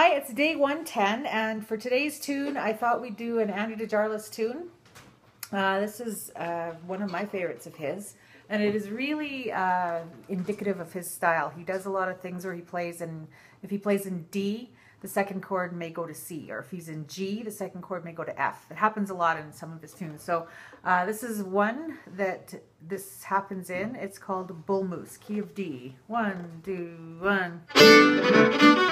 Hi, it's day 110, and for today's tune, I thought we'd do an Andy DeJarlis tune. Uh, this is uh, one of my favorites of his, and it is really uh, indicative of his style. He does a lot of things where he plays in, if he plays in D, the second chord may go to C, or if he's in G, the second chord may go to F. It happens a lot in some of his tunes. So uh, this is one that this happens in. It's called Bull Moose, key of D. One, two, one.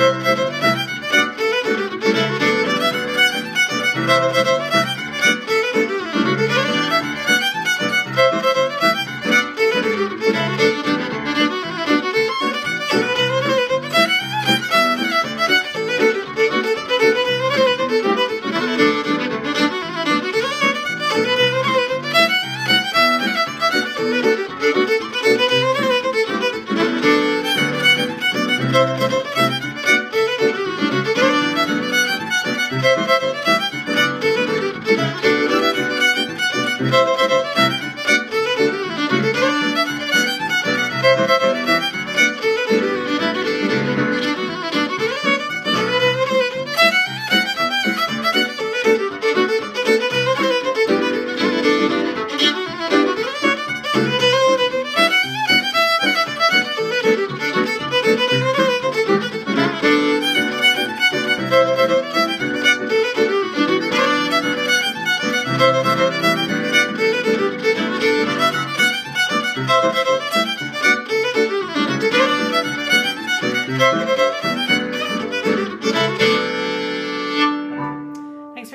Thanks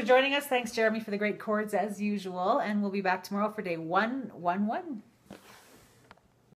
joining us. Thanks, Jeremy, for the great chords as usual. And we'll be back tomorrow for day 111.